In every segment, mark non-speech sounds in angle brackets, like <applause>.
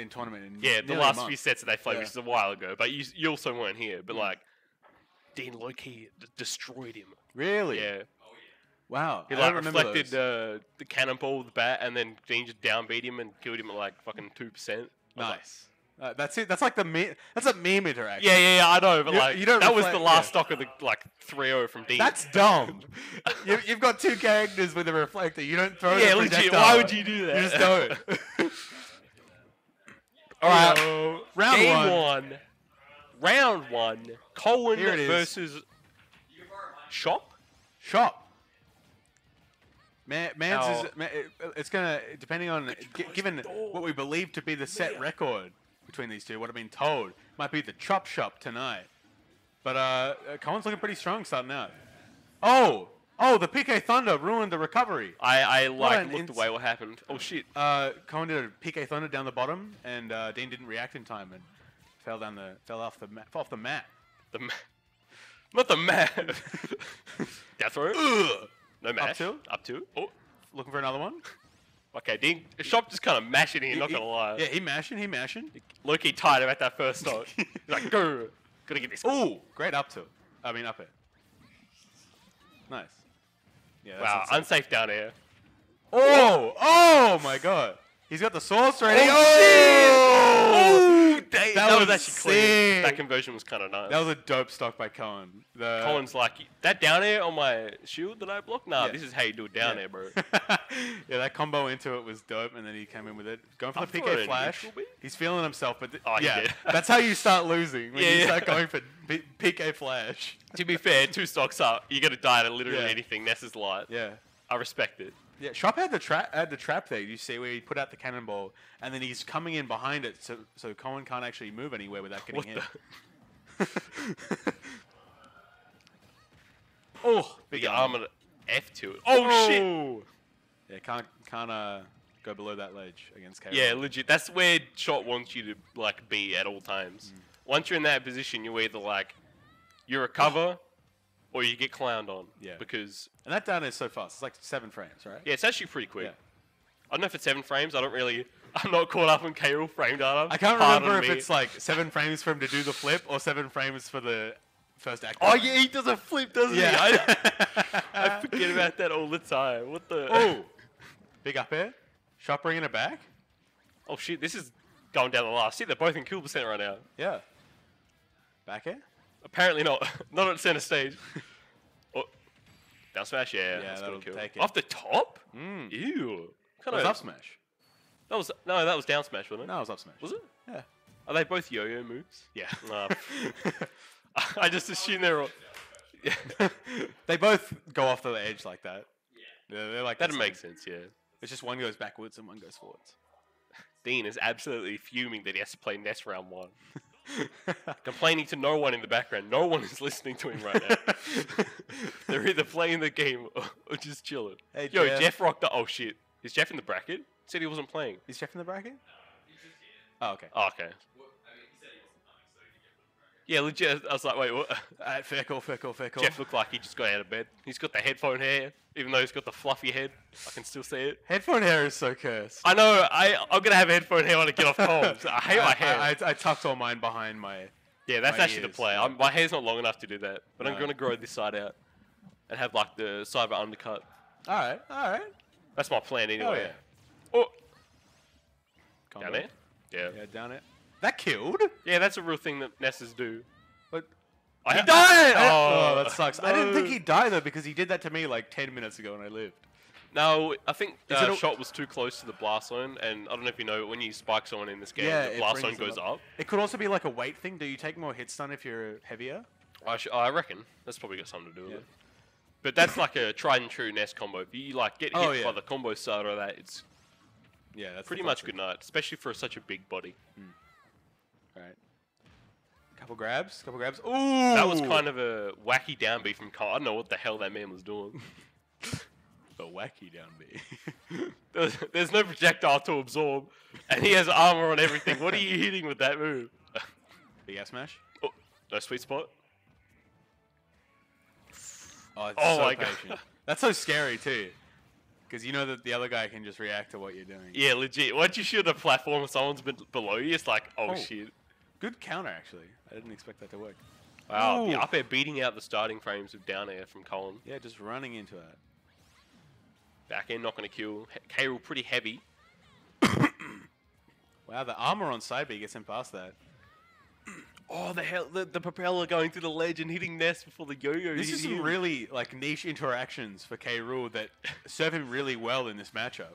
in tournament. In Yeah, the last few sets that they played, Yeah. which is a while ago. But you, you also weren't here. Mm. But like, Dean Loki d- destroyed him. Really? Yeah, Wow. he I like don't reflected uh, the cannonball with the bat, and then Dean just downbeat him and killed him at like fucking two percent. Nice. Uh, that's it. That's like the me- That's a meme interaction. Yeah, yeah, yeah, I know, but You- like you don't that was the last yeah. stock of the like 3-0 from Dean. That's dumb. <laughs> you, you've got two characters with a reflector. You don't throw. yeah, legit. Why would you do that? You just don't. <laughs> <laughs> All right, So, round game one. one. Round one. Colin Here it is. versus Shop. Shop. Man, Mans is. Man, it's gonna depending on gi- given what we believe to be the set record between these two. What I've been told might be the chop shop tonight. But uh, uh, Colin's looking pretty strong starting out. Oh, oh, the PK Thunder ruined the recovery. I, I like looked ins- away. What happened? Oh shit! Uh, Colin did a PK Thunder down the bottom, and uh, Dean didn't react in time and fell down the fell off the mat, off the mat. The ma- not the mat. <laughs> Death throw. No mash. two? Up two. Oh, Looking for another one. okay. Dean Shop just kind of mashing in. Not He- gonna lie. Yeah, he mashing, he mashing. Loki tied him at that first stock. <laughs> He's like, go. Gotta get this. Ooh, great up to. I mean, up it. Nice. Yeah. That's wow, insane. unsafe down air. oh, oh my god. He's got the sauce ready. Oh, oh shit! That, That that was was actually clean. sick. That conversion was kind of nice. That was a dope stock by Cohen. The Colin's like, that down air on my shield that I blocked? Nah, Yeah. this is how you do it down yeah. there, bro. <laughs> yeah, that combo into it was dope, and then he came in with it. Going for I'm the PK flash. He's feeling himself, but th- Oh, yeah, <laughs> that's how you start losing when Yeah, you start going for P- PK flash. to be fair, two stocks up, you're gonna die to literally anything. Ness is light. Yeah. I respect it. Yeah, Shop had the trap had the trap there. You see where he put out the cannonball, and then he's coming in behind it, so so Cohen can't actually move anywhere without getting hit. <laughs> oh, Big arm and F to it. Oh, shit! Yeah, can't can't uh, go below that ledge against K. Yeah, legit. That's where Shop wants you to like be at all times. Mm. Once you're in that position, you're either like you recover or you get clowned on. Yeah. Because and that down is so fast. It's like seven frames, right? yeah, it's actually pretty quick. Yeah. I don't know if it's seven frames. I don't really. I'm not caught up in KO frame data. I can't Pardon remember if me. it's like seven frames for him to do the flip or seven frames for the first act. Oh yeah, he does a flip, doesn't he? I, <laughs> I forget about that all the time. What the? oh, big up air. Shop bringing it back. Oh shit! This is going down the last. See, they're both in kill percent right now. Yeah. Back air. Apparently not. <laughs> not at center stage. <laughs> oh, down smash. Yeah, Yeah, that's gonna that'll kill. take it. Off the top. Mm. Ew. It Kind was of up smash. That was no, that was down smash, wasn't it? No, it was up smash. Was it? Yeah. Are they both yo-yo moves? Yeah. Nah. <laughs> I just assume they're all. Yeah. they both go off the edge like that. Yeah, they're like That the makes sense. Yeah. It's just one goes backwards and one goes forwards. Dean is absolutely fuming that he has to play Ness round one. <laughs> Complaining to no one in the background. No one is listening to him right now. <laughs> They're either playing the game or, or just chilling. Hey, Yo, Jeff. Jeff. rocked up. Oh shit. Is Jeff in the bracket? Said he wasn't playing. Is Jeff in the bracket? Oh, okay. Oh, okay. Yeah, legit. I was like, wait, what? Alright, <laughs> ah, fair call, fair call, fair call. Jeff looked like he just got out of bed. He's got the headphone hair, even though he's got the fluffy head. I can still see it. Headphone hair is so cursed. I know. I I'm gonna have headphone hair when I get off comms. I hate my hair. I, I, I tucked all mine behind my. yeah, that's my actually the ears, play. yeah. I'm, my hair's not long enough to do that, but I'm gonna grow this side out and have like the cyber undercut. All right, all right. That's my plan anyway. yeah. Oh, down there. Yeah. Yeah, down it. That killed. Yeah, that's a real thing that Nesses do. But I, he died. Oh, Oh, that sucks. I didn't think he'd die though because he did that to me like ten minutes ago and I lived. No, I think Is uh, a- Shop was too close to the blast zone, and I don't know if you know, but when you spike someone in this game, Yeah, the it blast zone brings them goes up. It could also be like a weight thing. Do you take more hit stun if you're heavier? I, sh- I reckon that's probably got something to do with Yeah. it. But that's like a tried and true Ness combo. If you like get hit Oh, by the combo starter of that, it's Yeah, that's pretty much good night, especially for such a big body. All right. Couple grabs, couple grabs. Ooh, That was kind of a wacky downbeat from Kyle. I don't know what the hell that man was doing. <laughs> a wacky downbeat. <laughs> There's, there's no projectile to absorb, and he has armor on everything. What are you hitting with that move? <laughs> Big ass smash. Oh, no sweet spot. Oh, it's Oh so my God. That's so scary too. Because you know that the other guy can just react to what you're doing. Yeah, legit. Once you shoot a platform and someone's be- below you, it's like, oh, Oh. shit. Good counter, actually. I didn't expect that to work. Wow, the up air beating out the starting frames of down air from Colin. Yeah, just running into it. Back end not going to kill. He- K. Rool pretty heavy. <coughs> Wow, the armor on side B gets him past that. <coughs> Oh, the hell, the, the propeller going through the ledge and hitting Ness before the yo-yo. This hit is some him. really like niche interactions for K. Rool that <laughs> serve him really well in this matchup.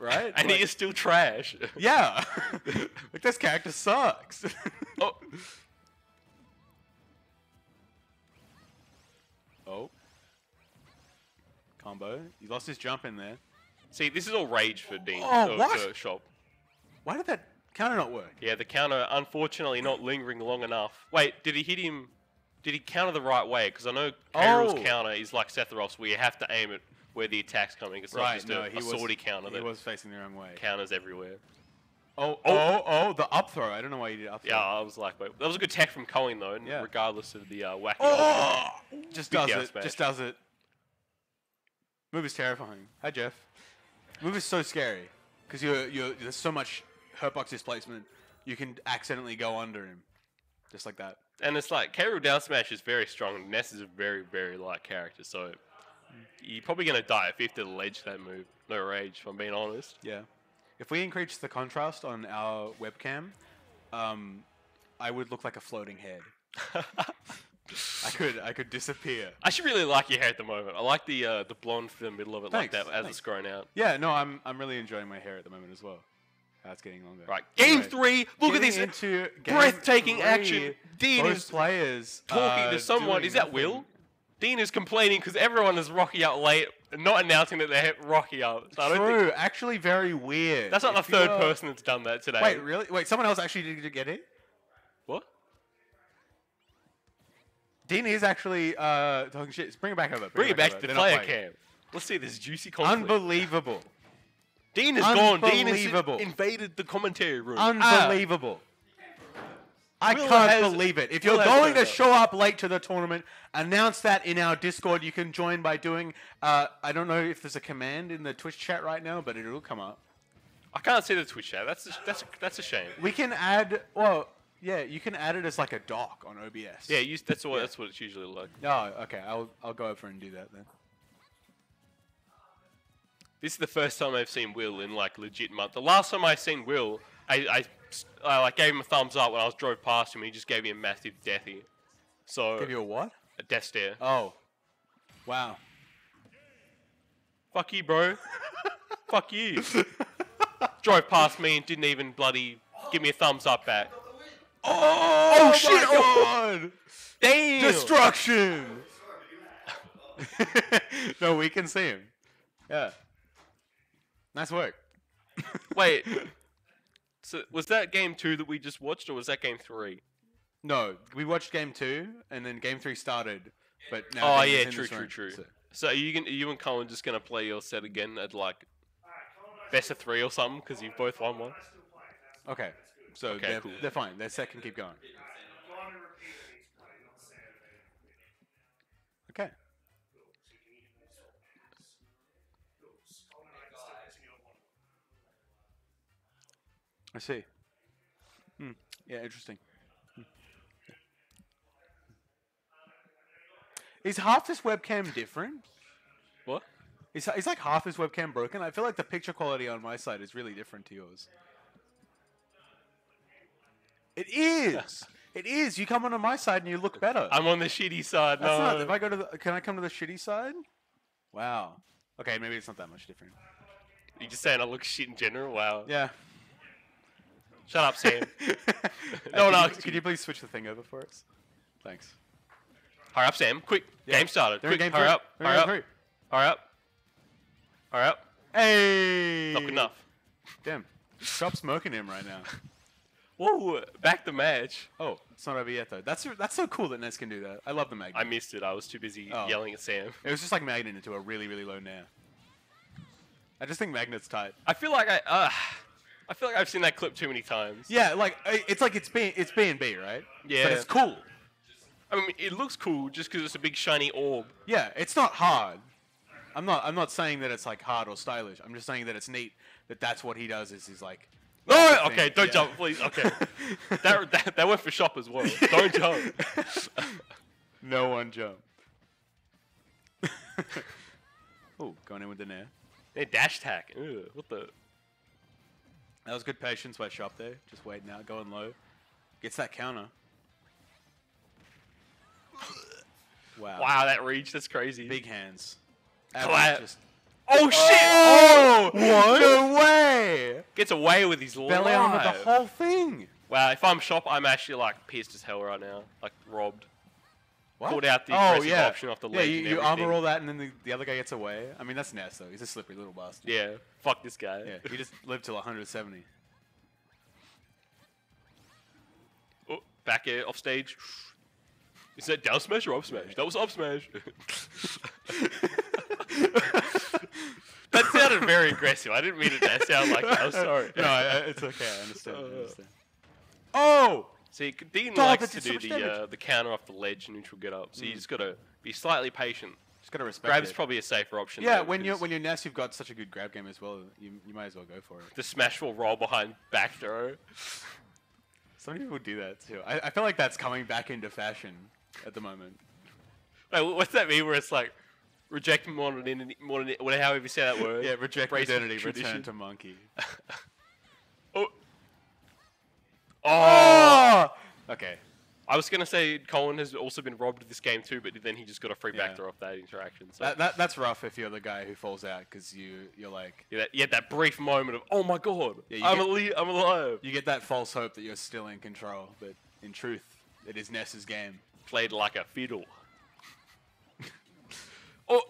Right? <laughs> And Like- he is still trash. <laughs> Yeah. <laughs> like this character sucks. oh, oh. Combo. He lost his jump in there. see, this is all rage for Dean. Oh, uh, what? Shop. Why did that counter not work? Yeah, the counter, unfortunately, not lingering long enough. Wait, did he hit him? Did he counter the right way? Because I know K-Rool's Oh. counter is like Sephiroth's, where you have to aim it where the attack's coming. It's not right, just no, a, he a was sortie counter He was facing the wrong way. counters everywhere. Oh, Oh. oh, oh, the up throw. I don't know why you did up throw. Yeah, I was like, wait, that was a good tech from Colin though, Yeah. regardless of the uh, wacky. Oh! Just does it. smash. Just does it. Move is terrifying. Hi, Jeff. Move is so scary because you're you're there's so much hurtbox displacement. You can accidentally go under him, just like that. And it's like K. Rool down smash is very strong. Ness is a very, very light character, so you're probably gonna die if you have to ledge that move. No rage, if I'm being honest. Yeah. If we increase the contrast on our webcam, um, I would look like a floating head. <laughs> I could I could disappear. I should really like your hair at the moment. I like the uh, the blonde for the middle of it Thanks, like that as thanks. it's grown out. Yeah, no, I'm I'm really enjoying my hair at the moment as well. That's getting longer. Right, game Anyway, three. Look at getting this into game breathtaking three, action. Dean both is players talking to someone. Is that. Will? Dean is complaining because everyone is rocking up late, and not announcing that they're rocking up. So I don't think True. Actually, very weird. that's not If the third you're- person that's done that today. Wait, really? Wait, someone else actually did get it? what? Dean is actually uh, talking shit. Bring it back over. Bring it back over. to the They're not player playing. cam. Let's see this juicy conflict. Unbelievable. Dean is gone. Dean has Unbelievable. invaded the commentary room. Unbelievable. I Will can't has- believe it. If Will you're going to show up late to the tournament, announce that in our Discord. You can join by doing. Uh, I don't know if there's a command in the Twitch chat right now, but it'll come up. I can't see the Twitch chat. That's a, that's a, that's a shame. We can add. Well, yeah, you can add it as like a doc on OBS. Yeah, you, that's what Yeah. that's what it's usually like. Oh, okay. I'll I'll go over and do that then. This is the first time I've seen Will in like legit month. The last time I seen Will, I, I, Uh, I like gave him a thumbs up when I was drove past him. He just gave me a massive deathy. So Give you a what? a death stare. Oh, wow. Fuck you, bro. Fuck you. <laughs> drove past me and didn't even bloody give me a thumbs up back. Oh, oh shit, My oh. God. Damn. Destruction. <laughs> no, we can see him. Yeah. Nice work. Wait. <laughs> So was that game two that we just watched, or was that game three? No, we watched game two, and then game three started. But now Oh yeah, true, true, room, true. so- So are you, gonna, you and Colin just gonna play your set again at like best of three or something because you've both won one? Okay, so Okay, they're, cool. they're fine. Their set can keep going. Okay. I see. Hmm. Yeah, interesting. Hmm. Is half this webcam different? What? Is, is like half this webcam broken? I feel like the picture quality on my side is really different to yours. It is. <laughs> it is. You come onto my side and you look better. I'm on the shitty side. That's no. not. If I go to the, can I come to the shitty side? Wow. Okay, maybe it's not that much different. you just saying I look shit in general. Wow. Yeah. Shut up, Sam. <laughs> no, no. Could you. please switch the thing over for us? Thanks. hurry up, Sam. Quick. Yeah. Game started. They're Quick. game hurry up. Hurry up. game Hurry up. Hurry up. Hey. Not good enough. Damn. Stop smoking him right now. <laughs> Whoa. Back the match. Oh, it's not over yet though. That's that's so cool that Ness can do that. I love the magnet. I missed it. I was too busy Oh. yelling at Sam. it was just like magnet into a really really low nair. I just think magnet's tight. I feel like I. Uh, I feel like I've seen that clip too many times. Yeah, like uh, it's like it's B it's B and B, right? Yeah. But it's cool. I mean, it looks cool just because it's a big shiny orb. Yeah, it's not hard. I'm not. I'm not saying that it's like hard or stylish. I'm just saying that it's neat that that's what he does. Is he's like. No, the okay, thing, don't yeah. jump, please. <laughs> Okay, that, that that went for shop as well. Don't jump. <laughs> no one jump. <laughs> oh, going in with the nair. They dash tack. Ugh, what the? That was good patience by Shop there. Just waiting out, going low. Gets that counter. Wow. Wow, that reach. That's crazy. Big hands. Clap. Just- Oh shit! Oh! oh! what? No way! Gets away with his Belly armor the whole thing. Wow, if I'm shop, I'm actually like pissed as hell right now. Like robbed. What? Pulled out the oh, yeah. option off the Yeah, ledge you, you armor all that and then the, the other guy gets away. I mean, that's Ness, though. He's a slippery little bastard. Yeah, fuck this guy. Yeah, he just lived till 170. Oh, back air off stage. Is that down smash or up smash? That was up smash. <laughs> that sounded very aggressive. I didn't mean it to sound like that. I'm sorry. no, it's okay. I understand. I uh. understand. Oh! See, Dean Dog, likes to did so do the uh, the counter off the ledge and neutral get up. So you Mm. just gotta be slightly patient. Just gotta respect Grab's it. probably a safer option. Yeah, when you're because when you're Ness, you've got such a good grab game as well. You, you might as well go for it. the smash will roll behind back throw. <laughs> Some people do that too. I, I feel like that's coming back into fashion at the moment. Wait, what's that mean? Where it's like reject modernity, modernity, whatever, however you say that word. <laughs> Yeah, reject Embrace identity, tradition. return to monkey. <laughs> Oh. oh. Okay. I was gonna say Colin has also been robbed of this game too, but then he just got a free Yeah. back off that interaction. So That, that that's rough if you're the guy who falls out because you you're like yeah, that, yeah, that brief moment of oh my god, Yeah, you I'm, get- ali- I'm alive. you get that false hope that you're still in control, but in truth, it is Ness's game. Played like a fiddle. <laughs> oh,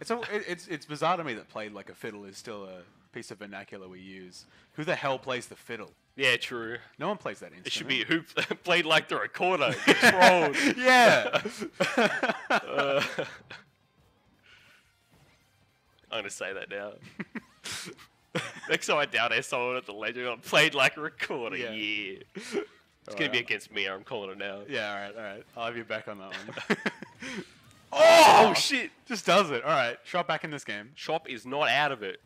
It's a, it, it's it's bizarre to me that played like a fiddle is still a piece of vernacular we use. Who the hell plays the fiddle? yeah, true. No one plays that instrument. It should be who <laughs> played like the recorder. <laughs> Controlled. <laughs> yeah. Uh, I'm gonna say that now. Next time I down air someone at the legend, I played like a recorder. Yeah. Yeah. It's gonna be against me. I'm calling it now. yeah. All right. All right. I'll have you back on that one. Oh shit! Just does it. All right. Shop back in this game. Shop is not out of it.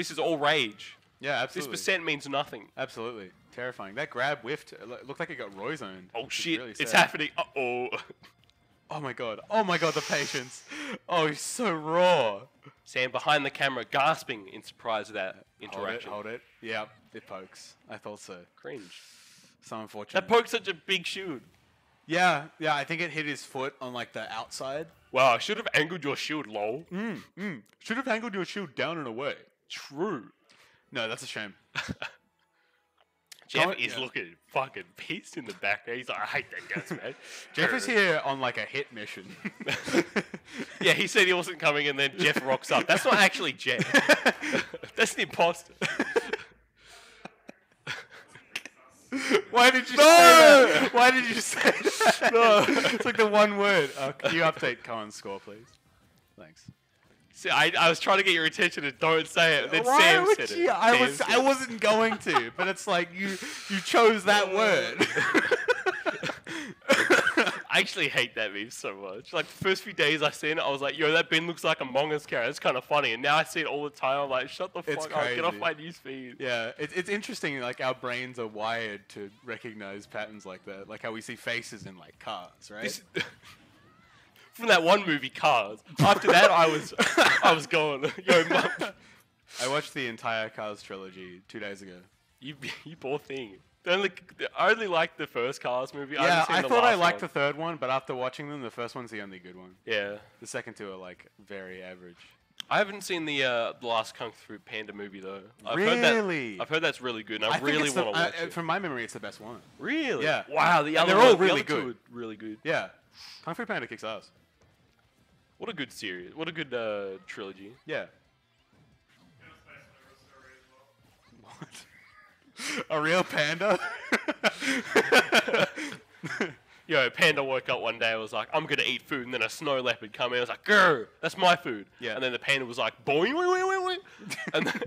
This is all rage. Yeah. This percent means nothing. Absolutely. Terrifying. That grab whiffed. It looked like it got Roy zoned. Oh shit! really it's happening. Uh oh. <laughs> Oh my god. Oh my god, the patience. Oh, he's so raw. Sam behind the camera, gasping in surprise at that interaction. Hold it, hold it. Yeah, it pokes. I thought so. Cringe. So unfortunate. That poked such a big shield. yeah, yeah, I think it hit his foot on like the outside. Wow, I should have angled your shield, lol. Mm, mm. Should have angled your shield down and away. True. No, that's a shame. <laughs> Jeff is yeah. looking fucking pissed in the background. He's like, I hate that guys, <laughs> man. Jeff is here on like a hit mission. <laughs> Yeah, he said he wasn't coming, and then Jeff rocks up. That's not actually Jeff. That's an imposter. Why did you No! say that? Why did you say that? No. it's like the one word. Uh, can you update Cohen's score, please? Thanks. See, I, I was trying to get your attention and don't say it. Then Why Sam would said you? it. I Sam was I it. wasn't going to, but it's like you you chose that <laughs> word. I actually hate that meme so much. Like the first few days I seen it, I was like, "Yo, that Ben looks like Among Us character. It's kind of funny." And now I see it all the time. I'm like, "Shut the It's fuck up! Get off my news feed." yeah, it, it's interesting. Like our brains are wired to recognize patterns like that, like how we see faces in like cars, right? This, <laughs> from that one movie, Cars. After that, I was <laughs> I was going, <laughs> "Yo, <laughs> mum, I watched the entire Cars trilogy two days ago. you you poor thing." The only, I only liked the first Cars movie. I yeah, I the thought I liked one. the third one, but after watching them, the first one's the only good one. Yeah, The second two are like very average. I haven't seen the uh, last Kung Fu Panda movie though. I've Really? Heard that, I've heard that's really good, and I, think really want to watch uh, it. From my memory, it's the best one. Really? Yeah. Wow, the And other they're all the really two good. really good. Yeah, Kung Fu Panda kicks ass. What a good series. What a good uh, trilogy. Yeah. What? A real panda? <laughs> Yo, Panda woke up one day and was like, I'm gonna eat food, and then a snow leopard come in and was like, Grr, that's my food. Yeah. And then the panda was like, boing, wing, wing, wing, boy. And then,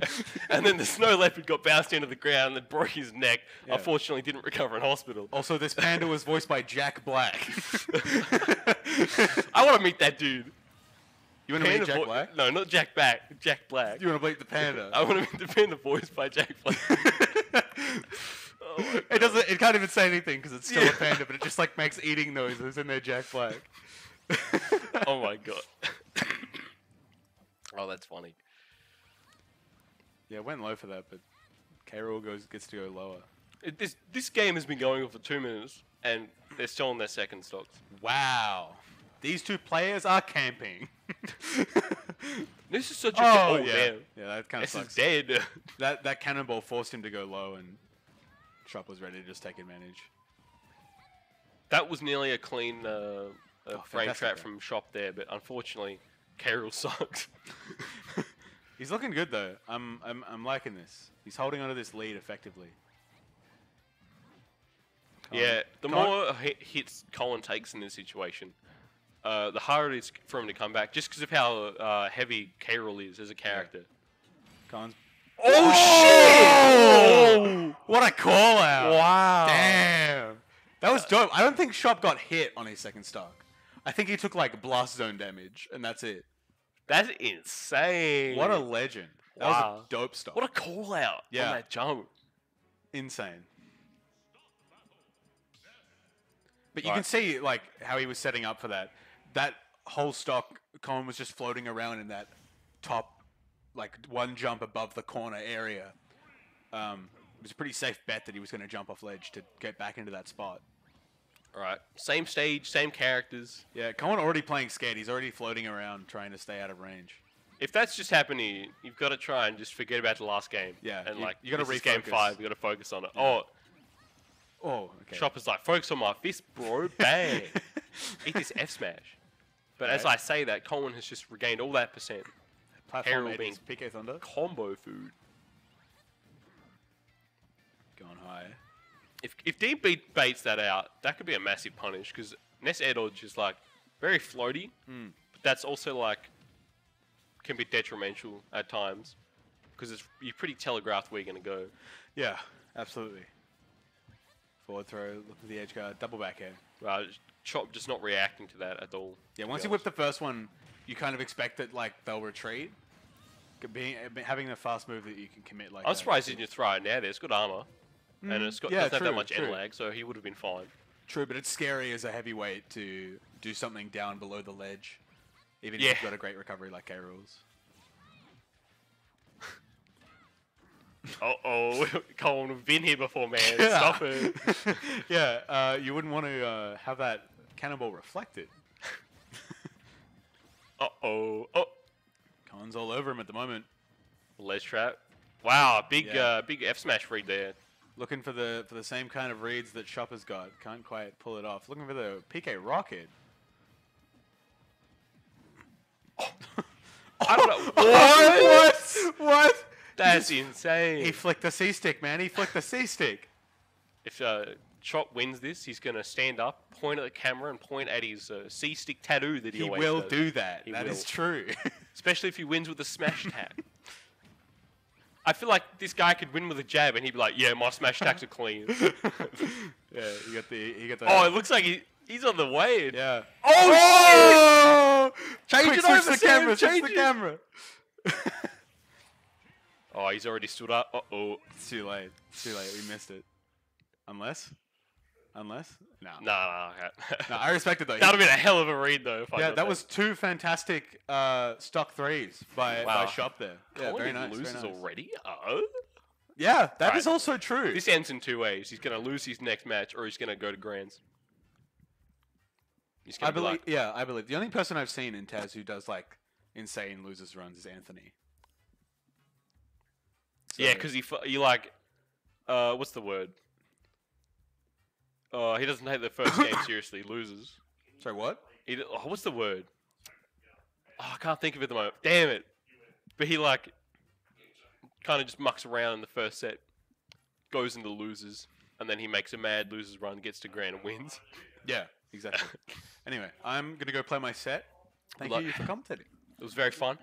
and then the snow leopard got bounced into the ground and then broke his neck. Yeah. Unfortunately, didn't recover in hospital. Also, this panda was voiced by Jack Black. <laughs> I want to meet that dude. You want to meet Jack vo- Black? No, not Jack Black. Jack Black. You want to meet the panda? <laughs> I want to meet the panda voiced by Jack Black. <laughs> Oh it doesn't. It can't even say anything because it's still Yeah. a panda, but it just like makes eating noises in there. Jack Black. <laughs> oh my god. <coughs> oh, that's funny. Yeah, went low for that, but K. Rool goes gets to go lower. It, this this game has been going on for two minutes, and they're still on their second stocks. Wow, these two players are camping. <laughs> This is such a oh, oh yeah, damn. yeah, that kind of This is dead. <laughs> That that cannonball forced him to go low, and Shop was ready to just take advantage. that was nearly a clean uh, uh, Oh, frame trap from shop there, but unfortunately, K. Rool <laughs> sucks. He's looking good though. I'm I'm I'm liking this. He's holding onto this lead effectively. Colin- yeah, the Colin- more hits Colin takes in this situation, uh, the harder it is for him to come back, just because of how uh, heavy K. Rool is as a character. Colin's Oh, shit! What a call out! Wow. Damn, that was dope. I don't think Shop got hit on his second stock. I think he took like blast zone damage, and that's it. That's insane. What a legend! That was Wow. a dope stock. what a call out Yeah. on that jump. insane. But you Right. can see like how he was setting up for that. That whole stock, Colin was just floating around in that top, like one jump above the corner area. Um, it was a pretty safe bet that he was going to jump off ledge to get back into that spot. All right, same stage, same characters. Yeah, Colin already playing scared. He's already floating around trying to stay out of range. If that's just happening, you've got to try and just forget about the last game. Yeah, and you- like you gotta this is game five. You got to focus on it. Yeah. Oh, Oh, okay. Shopper's like, focus on my fist, bro. Bang. <laughs> Eat this F smash. But as I say that, Colin has just regained all that percent. Platform 80s, PK Thunder. Combo food. Gone high. If if Deep beat baits that out, that could be a massive punish because Ness Air Dodge is like very floaty, Hmm. but that's also like can be detrimental at times because it's you're pretty telegraphed where you're gonna go. Yeah, absolutely. Forward throw, look at the edge guard, double back air. Uh, Chop just not reacting to that at all. Yeah, once you whip the first one, you kind of expect that like they'll retreat. Being having a fast move that you can commit like. I'm surprised he didn't throw it now. There's good armor, and Mm, it's got yeah, doesn't have that much true. end lag, so he would have been fine. True, but it's scary as a heavyweight to do something down below the ledge, even Yeah. if you've got a great recovery like K. Rool's. Uh oh, <laughs> Colin, we've been here before, man. Stop it. <laughs> yeah, uh, you wouldn't want to uh, have that cannonball reflected. <laughs> Uh oh. Oh, Colin's all over him at the moment, ledge trap. Wow, big Yeah. uh, big F smash read there. looking for the for the same kind of reads that Shopper's got. Can't quite pull it off. Looking for the PK rocket. I don't know. what? What? That's insane. He flicked the C stick, man. He flicked the C stick. if uh, Chop wins this, he's gonna stand up, point at the camera, and point at his uh, C stick tattoo that he, He always will does. do that. He That is will. true. <laughs> Especially if he wins with a smash attack. I feel like this guy could win with a jab, and he'd be like, "Yeah, my smash attacks are clean." <laughs> yeah, you got the you got the. oh, it looks like he, he's on the way. yeah. Oh, Change Quick, it switch the Sam, camera, Switch change the camera. Oh, he's already stood up. Uh oh. It's too late. It's too late. We missed it. Unless, unless, no. Nah, nah. okay. <laughs> No, I respect it though. That'd have been a hell of a read, though. If yeah, got that was two fantastic uh, stock threes by, by Wow. Shop there. Yeah, Colin very nice. very nice. already. Oh. Yeah, that Right. is also true. This ends in two ways. He's going to lose his next match, or he's going to go to grands. He's I going to be believe. like, yeah, I believe. The only person I've seen in Taz who does like insane losers runs is Anthony. Yeah, because he you like, uh, what's the word? Uh, he doesn't take the first game <coughs> seriously. Loses. sorry, what? He, oh, what's the word? Oh, I can't think of it at the moment. Damn it! But he like, kind of just mucks around in the first set, goes into losers, and then he makes a mad losers run, gets to grand and wins. <laughs> Yeah, exactly. <laughs> anyway, I'm gonna go play my set. Thank luck. you for commentating. It was very fun.